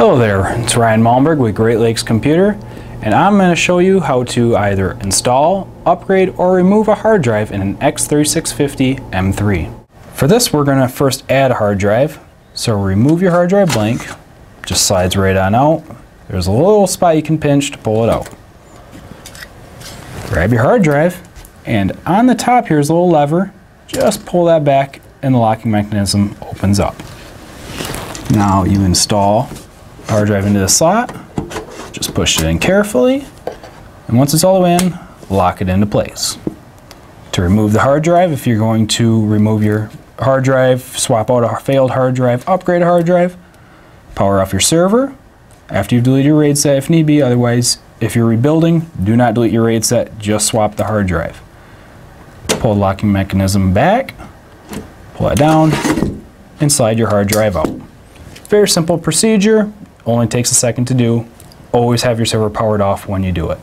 Hello there, it's Ryan Malmberg with Great Lakes Computer and I'm going to show you how to either install, upgrade, or remove a hard drive in an X3650 M3. For this we're going to first add a hard drive, so remove your hard drive blank, just slides right on out. There's a little spot you can pinch to pull it out. Grab your hard drive and on the top here's a little lever, just pull that back and the locking mechanism opens up. Now you install hard drive into the slot, just push it in carefully, and once it's all the way in, lock it into place. To remove the hard drive, if you're going to remove your hard drive, swap out a failed hard drive, upgrade a hard drive, power off your server, after you've deleted your RAID set if need be, otherwise if you're rebuilding, do not delete your RAID set, just swap the hard drive. Pull the locking mechanism back, pull it down, and slide your hard drive out. Very simple procedure, only takes a second to do. Always have your server powered off when you do it.